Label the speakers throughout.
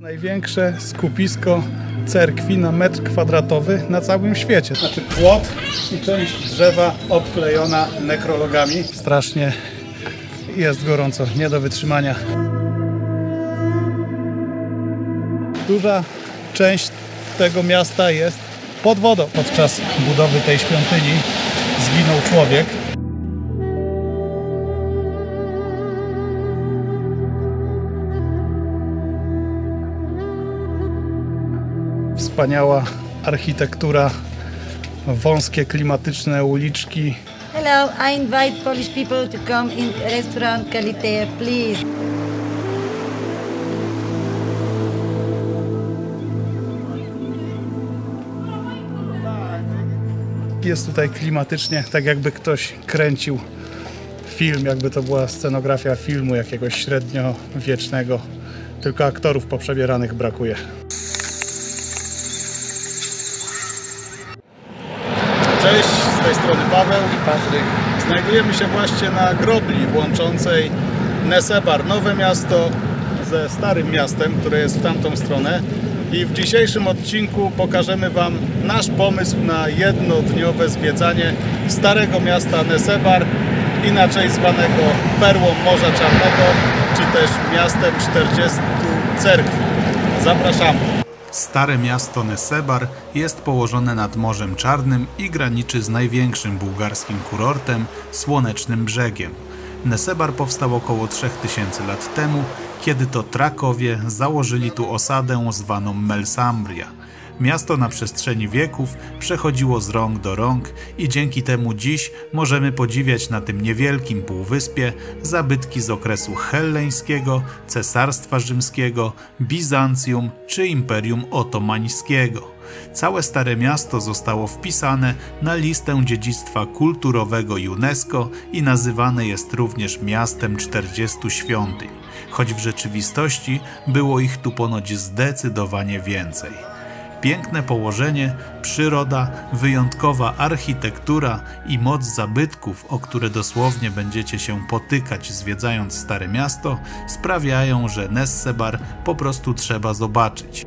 Speaker 1: Największe skupisko cerkwi na metr kwadratowy na całym świecie. Znaczy płot i część drzewa obklejona nekrologami. Strasznie jest gorąco, nie do wytrzymania. Duża część tego miasta jest pod wodą. Podczas budowy tej świątyni zginął człowiek. Wspaniała architektura, wąskie klimatyczne uliczki.
Speaker 2: Hello, I invite Polish people to come in restaurant Kalite, please.
Speaker 1: Jest tutaj klimatycznie, tak jakby ktoś kręcił film, jakby to była scenografia filmu jakiegoś średniowiecznego. Tylko aktorów poprzebieranych brakuje. Paweł.
Speaker 3: Patryk.
Speaker 1: Znajdujemy się właśnie na grobli łączącej Nesebar, Nowe Miasto ze Starym Miastem, które jest w tamtą stronę. I w dzisiejszym odcinku pokażemy Wam nasz pomysł na jednodniowe zwiedzanie Starego Miasta Nesebar, inaczej zwanego Perłą Morza Czarnego, czy też miastem 40 cerkwi. Zapraszamy!
Speaker 4: Stare miasto Nesebar jest położone nad Morzem Czarnym i graniczy z największym bułgarskim kurortem Słonecznym Brzegiem. Nesebar powstał około 3000 lat temu, kiedy to Trakowie założyli tu osadę zwaną Melsambria. Miasto na przestrzeni wieków przechodziło z rąk do rąk i dzięki temu dziś możemy podziwiać na tym niewielkim półwyspie zabytki z okresu helleńskiego, Cesarstwa Rzymskiego, Bizancjum czy Imperium Otomańskiego. Całe Stare Miasto zostało wpisane na listę dziedzictwa kulturowego UNESCO i nazywane jest również miastem 40 świątyń, choć w rzeczywistości było ich tu ponoć zdecydowanie więcej. Piękne położenie, przyroda, wyjątkowa architektura i moc zabytków, o które dosłownie będziecie się potykać zwiedzając Stare Miasto, sprawiają, że Nessebar po prostu trzeba zobaczyć.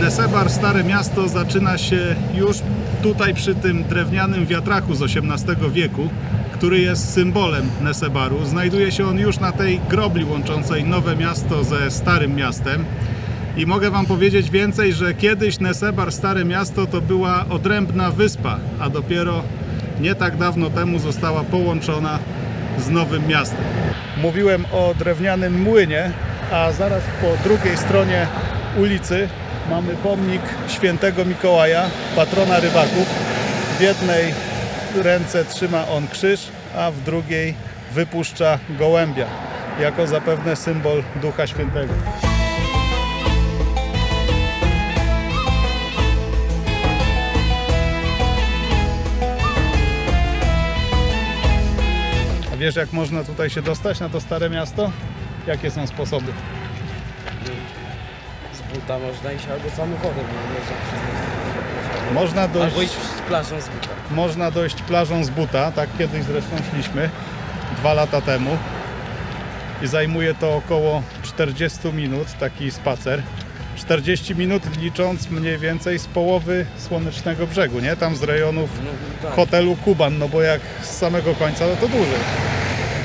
Speaker 1: Nesebar, Stare Miasto, zaczyna się już tutaj przy tym drewnianym wiatraku z XVIII wieku, który jest symbolem Nesebaru. Znajduje się on już na tej grobli łączącej Nowe Miasto ze Starym Miastem. I mogę Wam powiedzieć więcej, że kiedyś Nesebar, Stare Miasto, to była odrębna wyspa, a dopiero nie tak dawno temu została połączona z Nowym Miastem. Mówiłem o drewnianym młynie, a zaraz po drugiej stronie ulicy mamy pomnik świętego Mikołaja, patrona rybaków. W jednej ręce trzyma on krzyż, a w drugiej wypuszcza gołębia, jako zapewne symbol Ducha Świętego. A wiesz jak można tutaj się dostać na to stare miasto? Jakie są sposoby?
Speaker 3: Z buta można iść albo samochodem, nie.
Speaker 1: Można dojść...
Speaker 3: Albo iść plażą z buta.
Speaker 1: Można dojść plażą z buta, tak kiedyś zresztą szliśmy, dwa lata temu. I zajmuje to około 40 minut, taki spacer. 40 minut licząc mniej więcej z połowy Słonecznego Brzegu, nie? Tam z rejonów
Speaker 3: No tak.
Speaker 1: hotelu Kuban, no bo jak z samego końca, no to dłużej.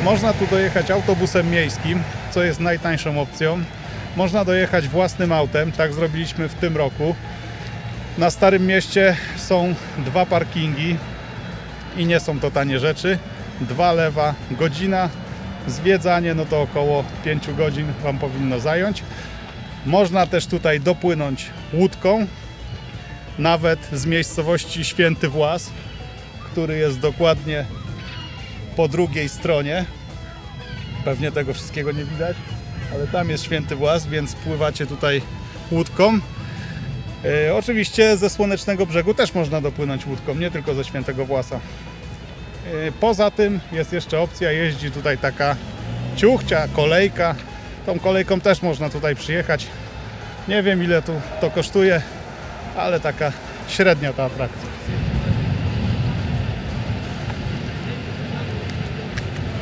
Speaker 1: Można tu dojechać autobusem miejskim, co jest najtańszą opcją. Można dojechać własnym autem, tak zrobiliśmy w tym roku. Na Starym Mieście są dwa parkingi i nie są to tanie rzeczy. Dwa lewa, godzina. Zwiedzanie no to około 5 godzin Wam powinno zająć. Można też tutaj dopłynąć łódką, nawet z miejscowości Święty Włas, który jest dokładnie po drugiej stronie. Pewnie tego wszystkiego nie widać, ale tam jest Święty Włas, więc pływacie tutaj łódką. E, oczywiście ze Słonecznego Brzegu też można dopłynąć łódką, nie tylko ze Świętego Własa. E, poza tym jest jeszcze opcja, jeździ tutaj taka ciuchcia, kolejka. Tą kolejką też można tutaj przyjechać. Nie wiem ile tu to kosztuje, ale taka średnia ta atrakcja.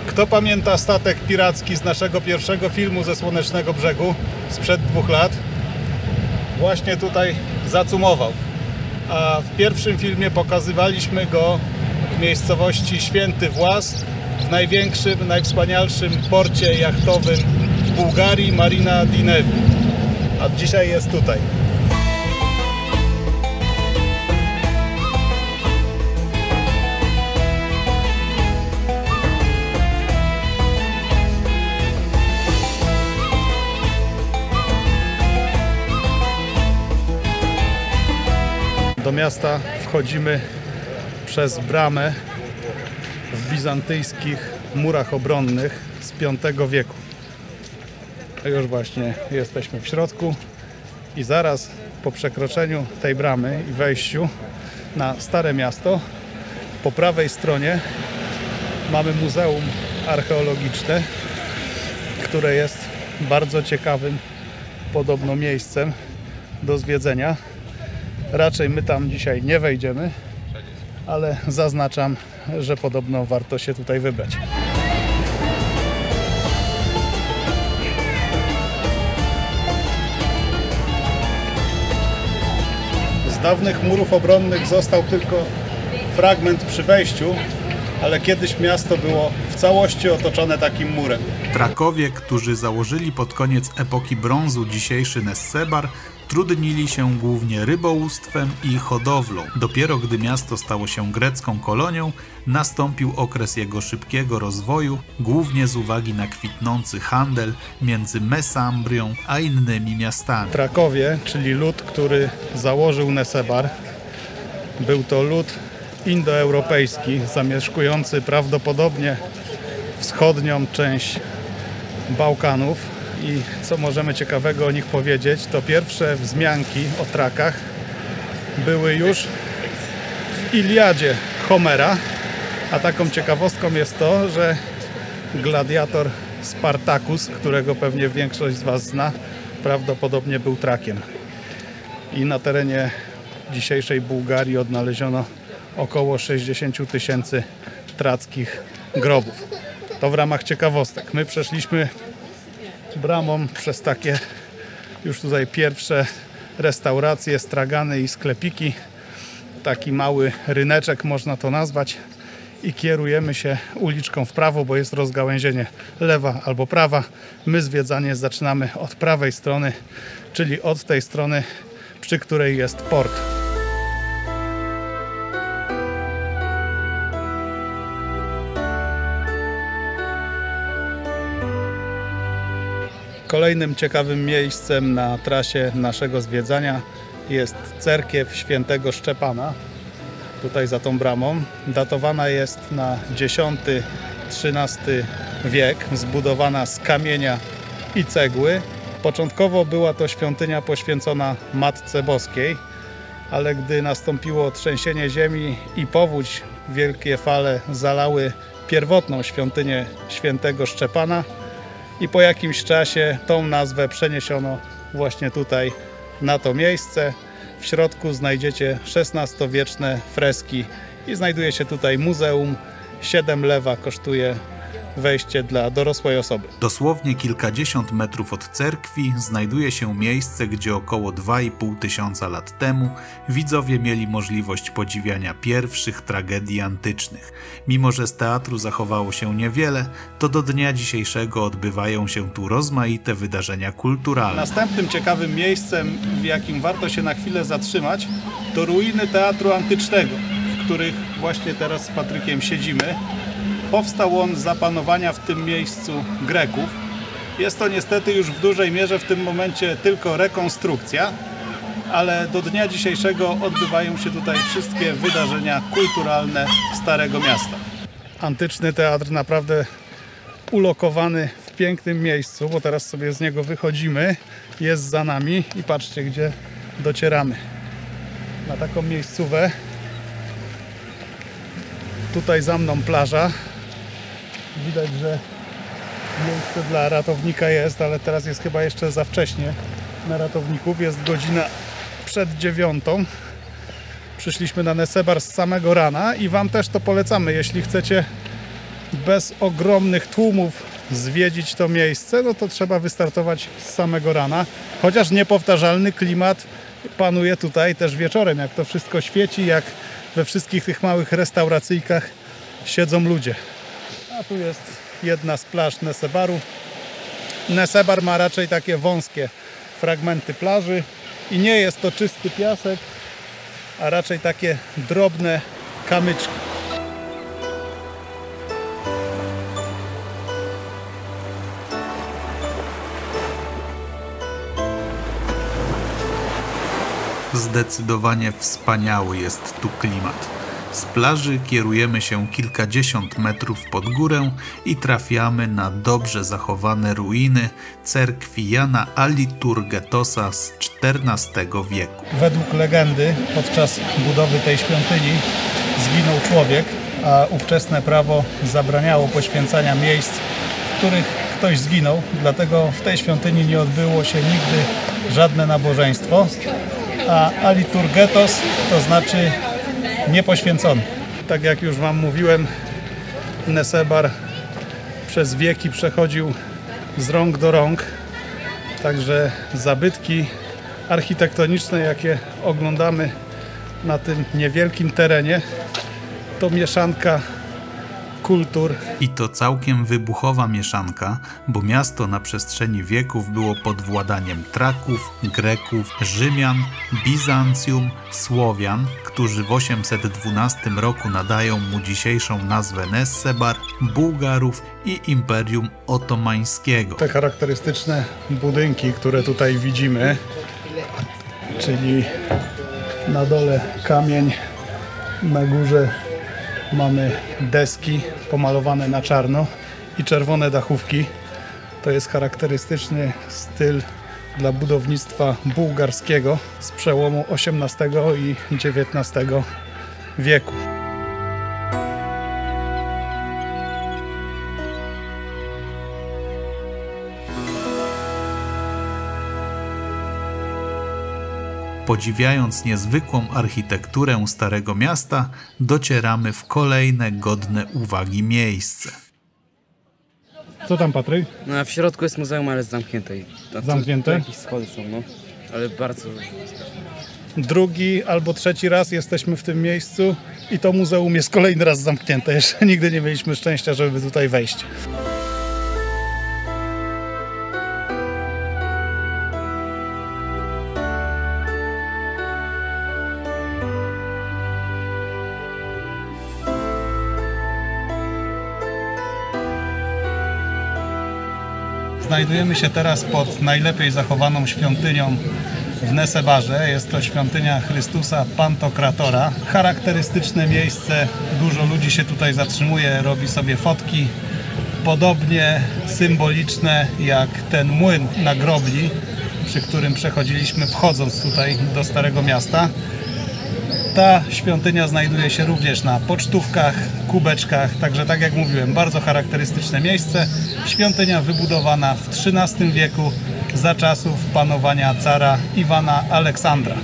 Speaker 1: Kto pamięta statek piracki z naszego pierwszego filmu ze Słonecznego Brzegu sprzed dwóch lat? Właśnie tutaj zacumował. A w pierwszym filmie pokazywaliśmy go w miejscowości Święty Włas, w największym, najwspanialszym porcie jachtowym w Bułgarii, Marina Dinevi. A dzisiaj jest tutaj. Do miasta wchodzimy przez bramę w bizantyjskich murach obronnych z V wieku. Już właśnie jesteśmy w środku i zaraz po przekroczeniu tej bramy i wejściu na Stare Miasto po prawej stronie mamy Muzeum Archeologiczne, które jest bardzo ciekawym podobno miejscem do zwiedzenia. Raczej my tam dzisiaj nie wejdziemy, ale zaznaczam, że podobno warto się tutaj wybrać. Z dawnych murów obronnych został tylko fragment przy wejściu, ale kiedyś miasto było w całości otoczone takim murem.
Speaker 4: Trakowie, którzy założyli pod koniec epoki brązu dzisiejszy Nessebar, trudnili się głównie rybołówstwem i hodowlą. Dopiero gdy miasto stało się grecką kolonią, nastąpił okres jego szybkiego rozwoju, głównie z uwagi na kwitnący handel między Mesambrią a innymi miastami.
Speaker 1: Trakowie, czyli lud, który założył Nesebar, był to lud indoeuropejski, zamieszkujący prawdopodobnie wschodnią część Bałkanów. I co możemy ciekawego o nich powiedzieć, to pierwsze wzmianki o Trakach były już w Iliadzie Homera, a taką ciekawostką jest to, że gladiator Spartacus, którego pewnie większość z Was zna, prawdopodobnie był Trakiem. I na terenie dzisiejszej Bułgarii odnaleziono około 60 tysięcy trackich grobów. To w ramach ciekawostek. My przeszliśmy bramą przez takie już tutaj pierwsze restauracje, stragany i sklepiki. Taki mały ryneczek można to nazwać i kierujemy się uliczką w prawo, bo jest rozgałęzienie lewa albo prawa. My zwiedzanie zaczynamy od prawej strony, czyli od tej strony, przy której jest port. Kolejnym ciekawym miejscem na trasie naszego zwiedzania jest cerkiew świętego Szczepana. Tutaj za tą bramą. Datowana jest na X-XIII wiek, zbudowana z kamienia i cegły. Początkowo była to świątynia poświęcona Matce Boskiej, ale gdy nastąpiło trzęsienie ziemi i powódź, wielkie fale zalały pierwotną świątynię świętego Szczepana, i po jakimś czasie tą nazwę przeniesiono właśnie tutaj na to miejsce. W środku znajdziecie XVI-wieczne freski i znajduje się tutaj muzeum. 7 lewa kosztuje wejście dla dorosłej osoby.
Speaker 4: Dosłownie kilkadziesiąt metrów od cerkwi znajduje się miejsce, gdzie około 2,5 tysiąca lat temu widzowie mieli możliwość podziwiania pierwszych tragedii antycznych. Mimo, że z teatru zachowało się niewiele, to do dnia dzisiejszego odbywają się tu rozmaite wydarzenia kulturalne.
Speaker 1: Następnym ciekawym miejscem, w jakim warto się na chwilę zatrzymać, to ruiny teatru antycznego, w których właśnie teraz z Patrykiem siedzimy. Powstał on za panowania w tym miejscu Greków. Jest to niestety już w dużej mierze w tym momencie tylko rekonstrukcja, ale do dnia dzisiejszego odbywają się tutaj wszystkie wydarzenia kulturalne Starego Miasta. Antyczny teatr naprawdę ulokowany w pięknym miejscu, bo teraz sobie z niego wychodzimy, jest za nami i patrzcie, gdzie docieramy. Na taką miejscówę. Tutaj za mną plaża. Widać, że miejsce dla ratownika jest, ale teraz jest chyba jeszcze za wcześnie na ratowników. Jest godzina przed dziewiątą. Przyszliśmy na Nesebar z samego rana i Wam też to polecamy, jeśli chcecie bez ogromnych tłumów zwiedzić to miejsce, no to trzeba wystartować z samego rana. Chociaż niepowtarzalny klimat panuje tutaj też wieczorem, jak to wszystko świeci, jak we wszystkich tych małych restauracyjkach siedzą ludzie. A tu jest jedna z plaż Nesebaru. Nesebar ma raczej takie wąskie fragmenty plaży i nie jest to czysty piasek, a raczej takie drobne kamyczki.
Speaker 4: Zdecydowanie wspaniały jest tu klimat. Z plaży kierujemy się kilkadziesiąt metrów pod górę i trafiamy na dobrze zachowane ruiny cerkwi Jana Aliturgetosa z XIV wieku.
Speaker 1: Według legendy podczas budowy tej świątyni zginął człowiek, a ówczesne prawo zabraniało poświęcania miejsc, w których ktoś zginął. Dlatego w tej świątyni nie odbyło się nigdy żadne nabożeństwo, a aliturgetos to znaczy niepoświęcony. Tak jak już Wam mówiłem, Nesebar przez wieki przechodził z rąk do rąk. Także zabytki architektoniczne, jakie oglądamy na tym niewielkim terenie, to mieszanka kultur.
Speaker 4: I to całkiem wybuchowa mieszanka, bo miasto na przestrzeni wieków było pod władaniem Traków, Greków, Rzymian, Bizancjum, Słowian, którzy w 812 roku nadają mu dzisiejszą nazwę Nessebar, Bułgarów i Imperium Otomańskiego.
Speaker 1: Te charakterystyczne budynki, które tutaj widzimy, czyli na dole kamień, na górze mamy deski pomalowane na czarno i czerwone dachówki. To jest charakterystyczny styl dla budownictwa bułgarskiego z przełomu XVIII i XIX wieku.
Speaker 4: Podziwiając niezwykłą architekturę Starego Miasta, docieramy w kolejne godne uwagi miejsce.
Speaker 1: Co tam Patryk?
Speaker 3: No a w środku jest muzeum, ale jest zamknięte. I to-
Speaker 1: Zamknięte?
Speaker 3: to Jakieś schody są, no. Ale bardzo...
Speaker 1: drugi albo trzeci raz jesteśmy w tym miejscu i to muzeum jest kolejny raz zamknięte. Jeszcze nigdy nie mieliśmy szczęścia, żeby tutaj wejść. Znajdujemy się teraz pod najlepiej zachowaną świątynią w Nesebarze. Jest to świątynia Chrystusa Pantokratora. Charakterystyczne miejsce, dużo ludzi się tutaj zatrzymuje, robi sobie fotki. Podobnie symboliczne jak ten młyn na grobli, przy którym przechodziliśmy wchodząc tutaj do Starego Miasta. Ta świątynia znajduje się również na pocztówkach, kubeczkach, także tak jak mówiłem, bardzo charakterystyczne miejsce. Świątynia wybudowana w XIII wieku za czasów panowania cara Iwana Aleksandra.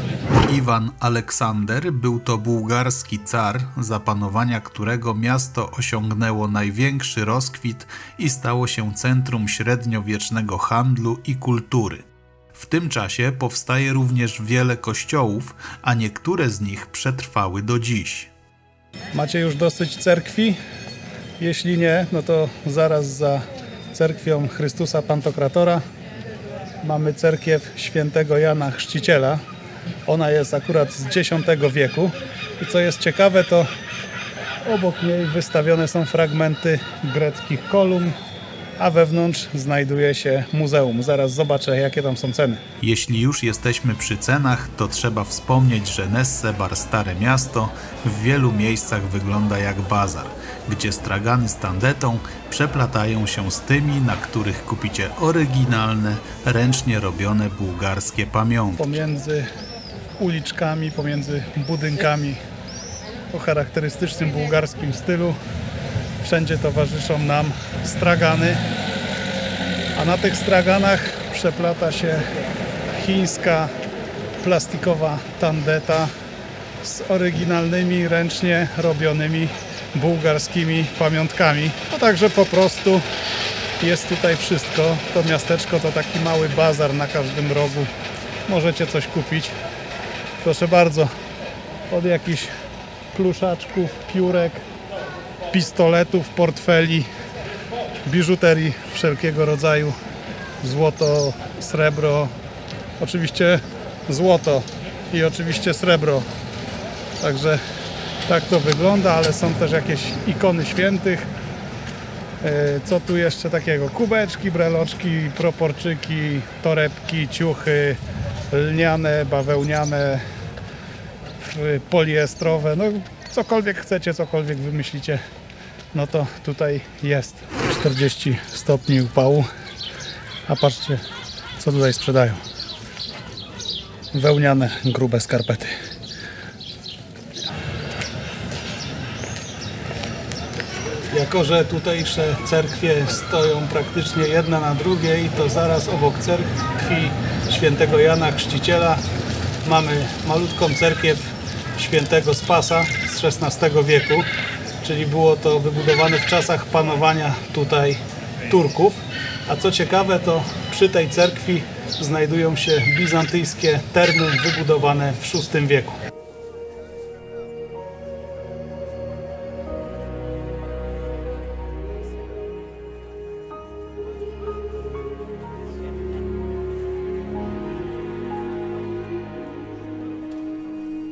Speaker 4: Iwan Aleksander był to bułgarski car, za panowania którego miasto osiągnęło największy rozkwit i stało się centrum średniowiecznego handlu i kultury. W tym czasie powstaje również wiele kościołów, a niektóre z nich przetrwały do dziś.
Speaker 1: Macie już dosyć cerkwi? Jeśli nie, no to zaraz za cerkwią Chrystusa Pantokratora mamy cerkiew świętego Jana Chrzciciela. Ona jest akurat z X wieku i co jest ciekawe, to obok niej wystawione są fragmenty greckich kolumn, a wewnątrz znajduje się muzeum. Zaraz zobaczę, jakie tam są ceny.
Speaker 4: Jeśli już jesteśmy przy cenach, to trzeba wspomnieć, że Nessebar Stare Miasto w wielu miejscach wygląda jak bazar, gdzie stragany z tandetą przeplatają się z tymi, na których kupicie oryginalne, ręcznie robione bułgarskie pamiątki.
Speaker 1: pomiędzy uliczkami, pomiędzy budynkami o charakterystycznym bułgarskim stylu. Wszędzie towarzyszą nam stragany, a na tych straganach przeplata się chińska plastikowa tandeta z oryginalnymi, ręcznie robionymi bułgarskimi pamiątkami. No także po prostu jest tutaj wszystko. To miasteczko to taki mały bazar na każdym rogu. Możecie coś kupić. Proszę bardzo, od jakichś pluszaczków, piórek, pistoletów, portfeli, biżuterii wszelkiego rodzaju. Złoto, srebro, oczywiście złoto i oczywiście srebro. Także tak to wygląda, ale są też jakieś ikony świętych. E, Co tu jeszcze takiego? Kubeczki, breloczki, proporczyki, torebki, ciuchy, lniane, bawełniane, poliestrowe, no cokolwiek chcecie, cokolwiek wymyślicie, no to tutaj jest 40 stopni upału, a patrzcie co tutaj sprzedają. Wełniane, grube skarpety. Jako, że tutejsze cerkwie stoją praktycznie jedna na drugiej, to zaraz obok cerkwi świętego Jana Chrzciciela mamy malutką cerkiew świętego Spasa z XVI wieku, czyli było to wybudowane w czasach panowania tutaj Turków. A co ciekawe, to przy tej cerkwi znajdują się bizantyjskie termy wybudowane w VI wieku.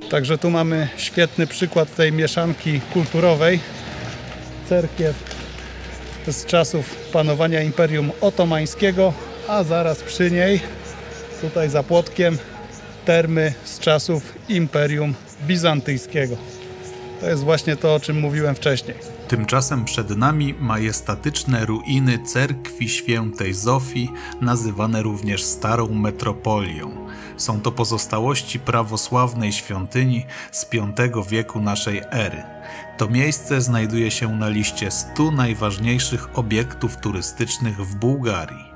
Speaker 1: Także tu mamy świetny przykład tej mieszanki kulturowej. Cerkiew z czasów panowania Imperium Otomańskiego, a zaraz przy niej, tutaj za płotkiem, termy z czasów Imperium Bizantyjskiego. To jest właśnie to, o czym mówiłem wcześniej.
Speaker 4: Tymczasem przed nami majestatyczne ruiny cerkwi świętej Zofii, nazywane również Starą Metropolią. Są to pozostałości prawosławnej świątyni z V wieku naszej ery. To miejsce znajduje się na liście 100 najważniejszych obiektów turystycznych w Bułgarii.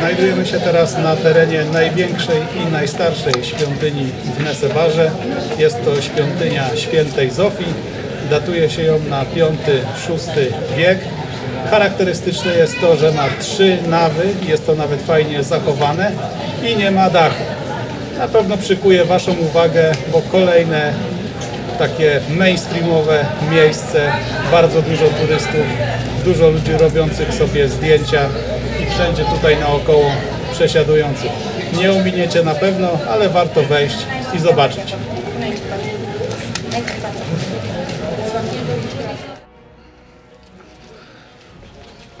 Speaker 1: Znajdujemy się teraz na terenie największej i najstarszej świątyni w Nesebarze. Jest to świątynia świętej Zofii. Datuje się ją na V-VI wiek. Charakterystyczne jest to, że ma trzy nawy, jest to nawet fajnie zachowane i nie ma dachu. Na pewno przykuje Waszą uwagę, bo kolejne takie mainstreamowe miejsce, bardzo dużo turystów, dużo ludzi robiących sobie zdjęcia wszędzie tutaj naokoło przesiadujących. Nie ominiecie na pewno, ale warto wejść i zobaczyć.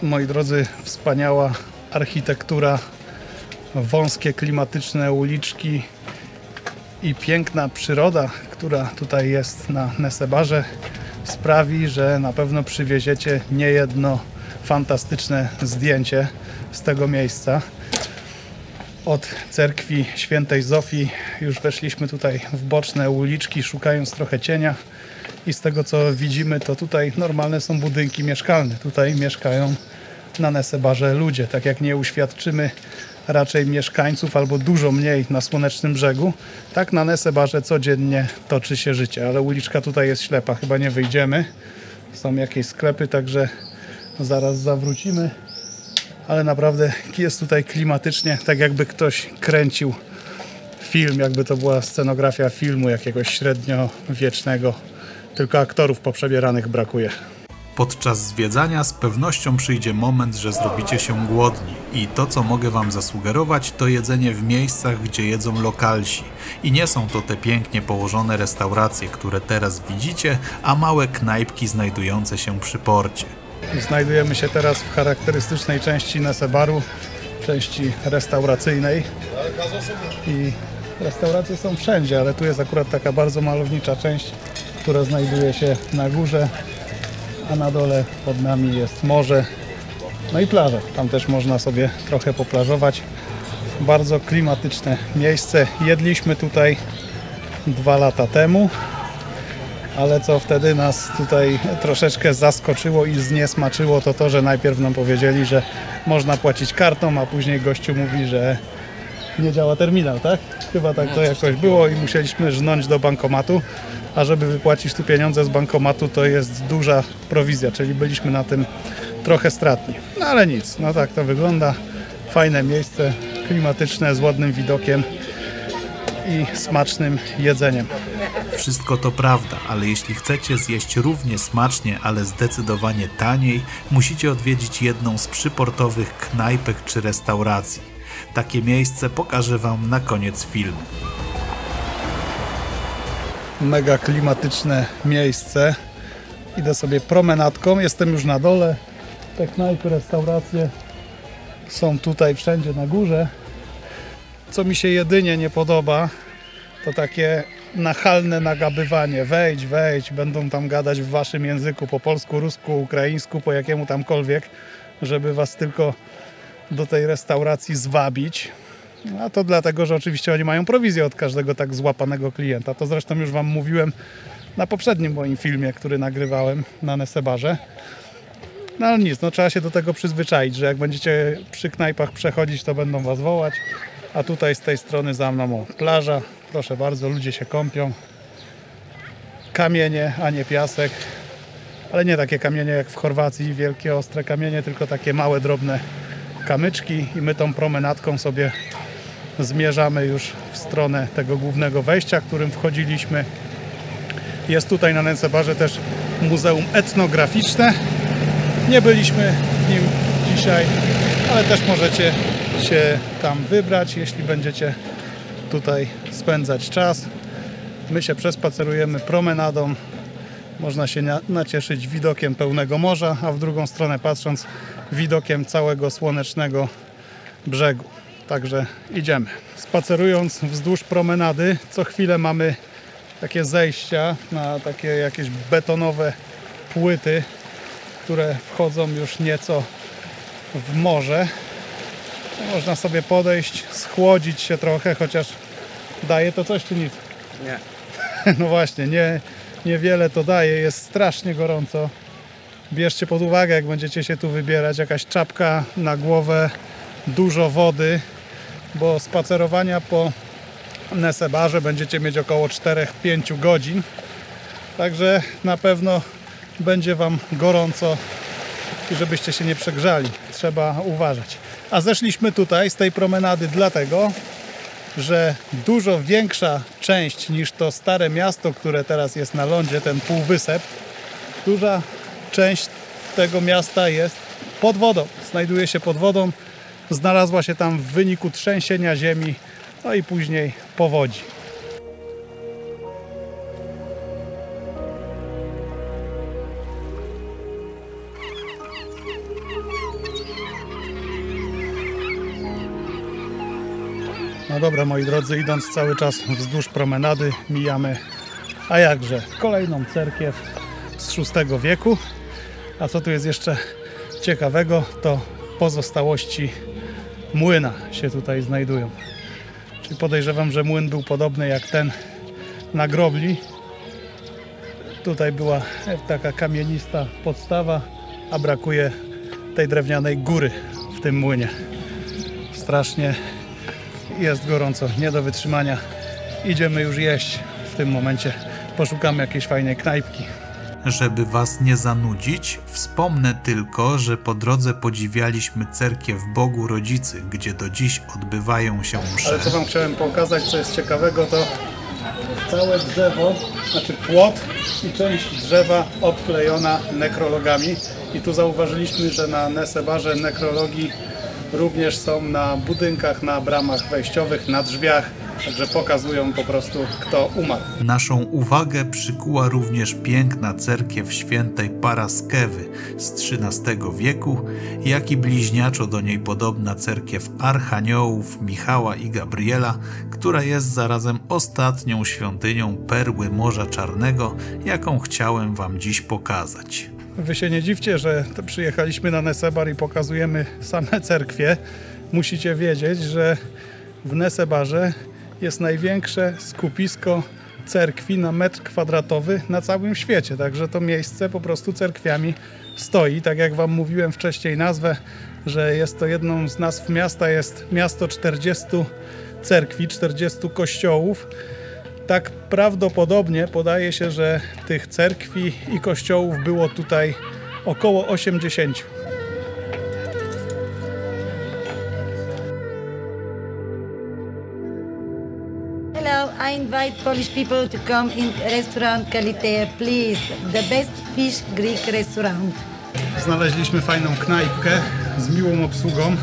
Speaker 1: Moi drodzy, wspaniała architektura, wąskie klimatyczne uliczki i piękna przyroda, która tutaj jest na Nesebarze sprawi, że na pewno przywieziecie niejedno fantastyczne zdjęcie z tego miejsca. Od cerkwi świętej Zofii już weszliśmy tutaj w boczne uliczki, szukając trochę cienia. I z tego co widzimy, to tutaj normalne są budynki mieszkalne. Tutaj mieszkają na Nesebarze ludzie. Tak jak nie uświadczymy raczej mieszkańców albo dużo mniej na Słonecznym Brzegu, tak na Nesebarze codziennie toczy się życie. Ale uliczka tutaj jest ślepa, chyba nie wyjdziemy. Są jakieś sklepy, także zaraz zawrócimy. Ale naprawdę jest tutaj klimatycznie, tak jakby ktoś kręcił film, jakby to była scenografia filmu jakiegoś średniowiecznego. Tylko aktorów poprzebieranych brakuje.
Speaker 4: Podczas zwiedzania z pewnością przyjdzie moment, że zrobicie się głodni i to, co mogę Wam zasugerować, to jedzenie w miejscach, gdzie jedzą lokalsi. I nie są to te pięknie położone restauracje, które teraz widzicie, a małe knajpki znajdujące się przy porcie.
Speaker 1: Znajdujemy się teraz w charakterystycznej części Nesebaru, części restauracyjnej. I restauracje są wszędzie, ale tu jest akurat taka bardzo malownicza część, która znajduje się na górze, a na dole pod nami jest morze, no i plaże. Tam też można sobie trochę poplażować. Bardzo klimatyczne miejsce. Jedliśmy tutaj dwa lata temu ale co wtedy nas tutaj troszeczkę zaskoczyło i zniesmaczyło, to to, że najpierw nam powiedzieli, że można płacić kartą, a później gościu mówi, że nie działa terminal, tak? Chyba tak to jakoś było i musieliśmy żnąć do bankomatu, a żeby wypłacić tu pieniądze z bankomatu to jest duża prowizja, czyli byliśmy na tym trochę stratni. No ale nic, no tak to wygląda. Fajne miejsce, klimatyczne, z ładnym widokiem i smacznym jedzeniem.
Speaker 4: Wszystko to prawda, ale jeśli chcecie zjeść równie smacznie, ale zdecydowanie taniej, musicie odwiedzić jedną z przyportowych knajpek czy restauracji. Takie miejsce pokażę Wam na koniec filmu.
Speaker 1: mega klimatyczne miejsce. Idę sobie promenadką, jestem już na dole. Te knajpy, restauracje są tutaj wszędzie na górze. Co mi się jedynie nie podoba, to takie nachalne nagabywanie. Wejdź, wejdź, będą tam gadać w waszym języku, po polsku, rusku, ukraińsku, po jakiemu tamkolwiek, żeby was tylko do tej restauracji zwabić. A to dlatego, że oczywiście oni mają prowizję od każdego tak złapanego klienta. To zresztą już Wam mówiłem na poprzednim moim filmie, który nagrywałem na Nesebarze. No ale nic, no trzeba się do tego przyzwyczaić, że jak będziecie przy knajpach przechodzić, to będą Was wołać. A tutaj z tej strony za mną o, plaża. Proszę bardzo, ludzie się kąpią. Kamienie, a nie piasek. Ale nie takie kamienie jak w Chorwacji, wielkie, ostre kamienie, tylko takie małe, drobne kamyczki. I my tą promenadką sobie zmierzamy już w stronę tego głównego wejścia, którym wchodziliśmy. Jest tutaj na Nęcebarze też Muzeum Etnograficzne. Nie byliśmy w nim dzisiaj, ale też możecie się tam wybrać, jeśli będziecie tutaj spędzać czas. My się przespacerujemy promenadą. Można się na- nacieszyć widokiem pełnego morza, a w drugą stronę patrząc widokiem całego słonecznego brzegu. Także idziemy. Spacerując wzdłuż promenady, co chwilę mamy takie zejścia na takie jakieś betonowe płyty, które wchodzą już nieco w morze. Można sobie podejść, schłodzić się trochę, chociaż daje to coś czy nic?
Speaker 3: Nie.
Speaker 1: No właśnie, nie, niewiele to daje, jest strasznie gorąco. Bierzcie pod uwagę, jak będziecie się tu wybierać, jakaś czapka na głowę, dużo wody, bo spacerowania po Nesebarze będziecie mieć około 4-5 godzin. Także na pewno będzie Wam gorąco i żebyście się nie przegrzali. Trzeba uważać. A zeszliśmy tutaj z tej promenady dlatego, że dużo większa część niż to stare miasto, które teraz jest na lądzie, ten półwysep, duża część tego miasta jest pod wodą. Znajduje się pod wodą. Znalazła się tam w wyniku trzęsienia ziemi, no i później powodzi. No dobra, moi drodzy, idąc cały czas wzdłuż promenady, mijamy, a jakże, kolejną cerkiew z VI wieku. A co tu jest jeszcze ciekawego, to pozostałości młyna się tutaj znajdują. Czyli podejrzewam, że młyn był podobny jak ten na grobli. Tutaj była taka kamienista podstawa, a brakuje tej drewnianej góry w tym młynie. Strasznie jest gorąco, nie do wytrzymania. Idziemy już jeść w tym momencie. Poszukamy jakiejś fajnej knajpki.
Speaker 4: Żeby Was nie zanudzić, wspomnę tylko, że po drodze podziwialiśmy cerkiew Bogu Rodzicy, gdzie do dziś odbywają się msze.
Speaker 1: Ale co Wam chciałem pokazać, co jest ciekawego, to całe drzewo, znaczy płot i część drzewa obklejona nekrologami. I tu zauważyliśmy, że na Nesebarze nekrologii również są na budynkach, na bramach wejściowych, na drzwiach. Także pokazują po prostu, kto umarł.
Speaker 4: Naszą uwagę przykuła również piękna cerkiew świętej Paraskewy z XIII wieku, jak i bliźniaczo do niej podobna cerkiew Archaniołów Michała i Gabriela, która jest zarazem ostatnią świątynią perły Morza Czarnego, jaką chciałem Wam dziś pokazać.
Speaker 1: Wy się nie dziwcie, że przyjechaliśmy na Nesebar i pokazujemy same cerkwie. Musicie wiedzieć, że w Nesebarze jest największe skupisko cerkwi na metr kwadratowy na całym świecie. Także to miejsce po prostu cerkwiami stoi. Tak jak Wam mówiłem wcześniej nazwę, że jest to jedną z nazw miasta, jest miasto 40 cerkwi, 40 kościołów. Tak prawdopodobnie podaje się, że tych cerkwi i kościołów było tutaj około 80.
Speaker 2: Hello, I invite Polish people to come in restaurant Kalitea, please. The best fish Greek restaurant.
Speaker 1: Znaleźliśmy fajną knajpkę z miłą obsługą.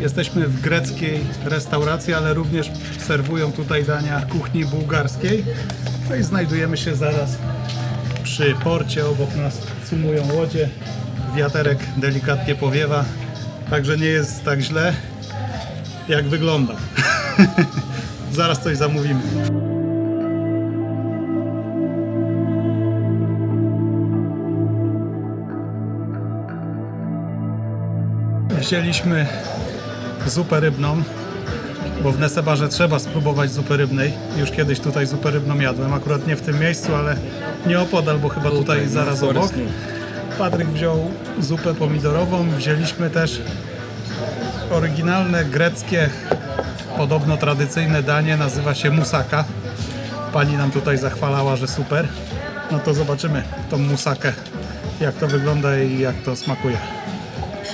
Speaker 1: Jesteśmy w greckiej restauracji, ale również serwują tutaj dania kuchni bułgarskiej. No i znajdujemy się zaraz przy porcie. Obok nas sumują łodzie. Wiaterek delikatnie powiewa, także nie jest tak źle, jak wygląda. zaraz coś zamówimy. Wzięliśmy zupę rybną, bo w Nesebarze trzeba spróbować zupy rybnej. Już kiedyś tutaj zupę rybną jadłem, akurat nie w tym miejscu, ale nie opodal, bo chyba tutaj zaraz obok. Patryk wziął zupę pomidorową, wzięliśmy też oryginalne greckie, podobno tradycyjne danie, nazywa się musaka. Pani nam tutaj zachwalała, że super. No to zobaczymy tą musakę, jak to wygląda i jak to smakuje.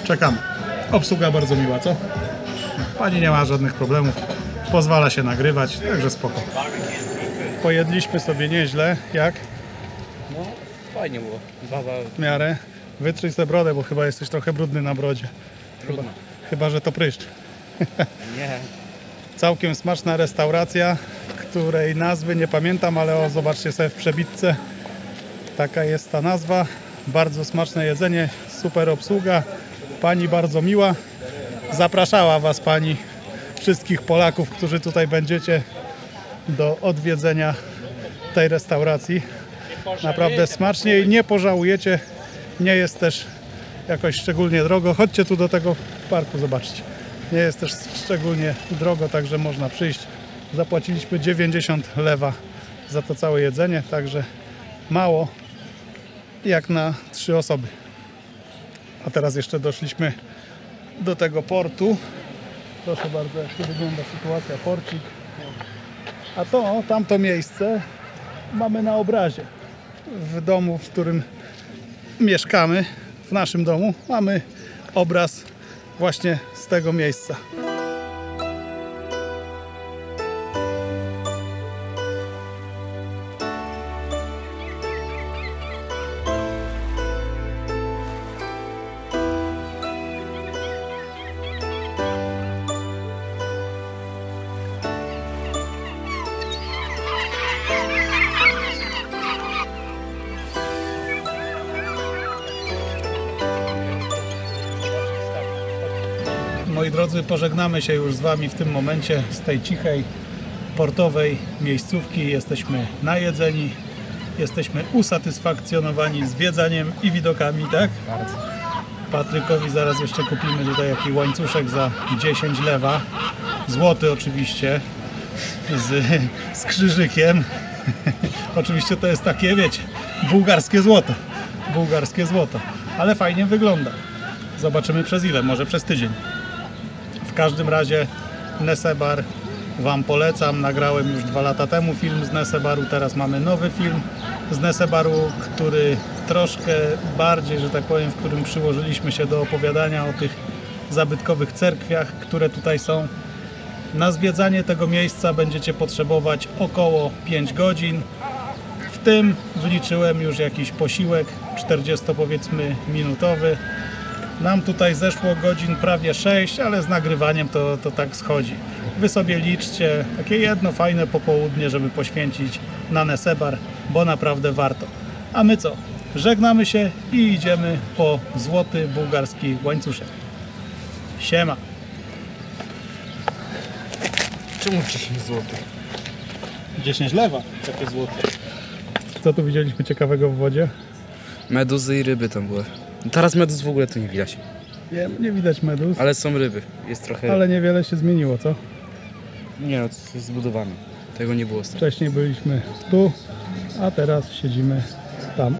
Speaker 1: Czekamy. Obsługa bardzo miła, co? Pani nie ma żadnych problemów. Pozwala się nagrywać, także spoko. Pojedliśmy sobie nieźle. Jak?
Speaker 3: No, fajnie było. Baba
Speaker 1: W miarę. Wytrzyj sobie brodę, bo chyba jesteś trochę brudny na brodzie.
Speaker 3: trudno.
Speaker 1: Chyba, że to pryszcz.
Speaker 3: Nie.
Speaker 1: Całkiem smaczna restauracja, której nazwy nie pamiętam, ale o, zobaczcie sobie w przebitce. Taka jest ta nazwa. Bardzo smaczne jedzenie, super obsługa. Pani bardzo miła. Zapraszała Was Pani, wszystkich Polaków, którzy tutaj będziecie do odwiedzenia tej restauracji. Naprawdę smacznie i nie pożałujecie. Nie jest też jakoś szczególnie drogo. Chodźcie tu do tego parku, zobaczcie. Nie jest też szczególnie drogo, także można przyjść. Zapłaciliśmy 90 lewa za to całe jedzenie, także mało jak na trzy osoby. A teraz jeszcze doszliśmy do tego portu. Proszę bardzo, jak tu wygląda sytuacja, porcik. A to, tamto miejsce mamy na obrazie. W domu, w którym mieszkamy, w naszym domu, mamy obraz właśnie z tego miejsca. Drodzy, pożegnamy się już z Wami w tym momencie z tej cichej, portowej miejscówki. Jesteśmy najedzeni, jesteśmy usatysfakcjonowani zwiedzaniem i widokami, tak? Patrykowi zaraz jeszcze kupimy tutaj jakiś łańcuszek za 10 lewa. Złoty oczywiście, z, z krzyżykiem. oczywiście to jest takie, wiecie, bułgarskie złoto. Bułgarskie złoto. Ale fajnie wygląda. Zobaczymy przez ile, może przez tydzień. W każdym razie Nesebar Wam polecam. Nagrałem już dwa lata temu film z Nesebaru, teraz mamy nowy film z Nesebaru, który troszkę bardziej, że tak powiem, w którym przyłożyliśmy się do opowiadania o tych zabytkowych cerkwiach, które tutaj są. Na zwiedzanie tego miejsca będziecie potrzebować około 5 godzin. W tym wliczyłem już jakiś posiłek 40 powiedzmy minutowy. Nam tutaj zeszło godzin prawie 6, ale z nagrywaniem to, to tak schodzi. Wy sobie liczcie takie jedno fajne popołudnie, żeby poświęcić na Nesebar, bo naprawdę warto. A my co? Żegnamy się i idziemy po złoty bułgarski łańcuszek. Siema!
Speaker 3: Czemu 10 zł?
Speaker 1: 10 lewa, takie złote. Co tu widzieliśmy ciekawego w wodzie?
Speaker 5: Meduzy i ryby tam były. Teraz meduz w ogóle tu nie widać.
Speaker 1: Nie, nie widać medus,
Speaker 5: Ale są ryby. Jest trochę...
Speaker 1: ale niewiele się zmieniło, co?
Speaker 5: Nie no, to jest zbudowane. Tego nie było.
Speaker 1: Wcześniej byliśmy tu, a teraz siedzimy tam.